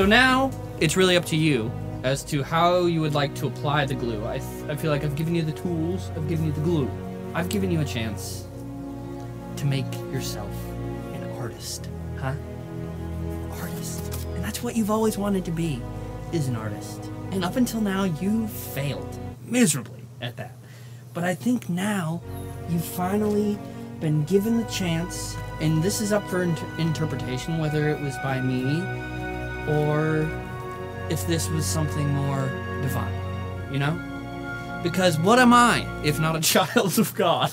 So now it's really up to you as to how you would like to apply the glue. I, I feel like I've given you the tools, I've given you the glue, I've given you a chance to make yourself an artist, huh? Artist. And that's what you've always wanted to be, is an artist. And up until now, you failed miserably at that. But I think now you've finally been given the chance, and this is up for inter- interpretation whether it was by me or if this was something more divine, you know? Because what am I if not a child of God?